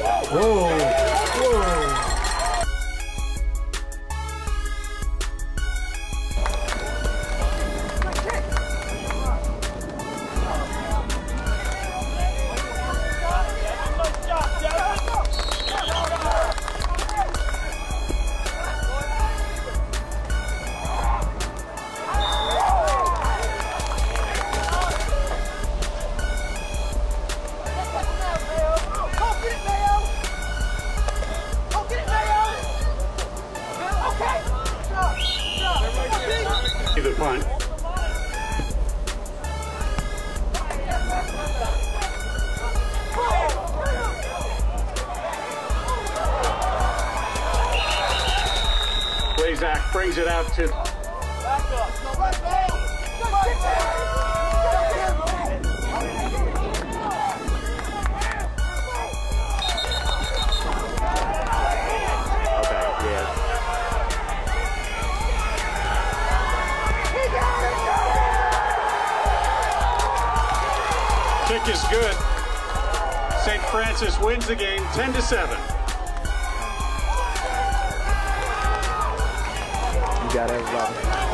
The punt. Blazak brings it out to Kick is good. St. Frances wins the game 10 to 7. You got everybody.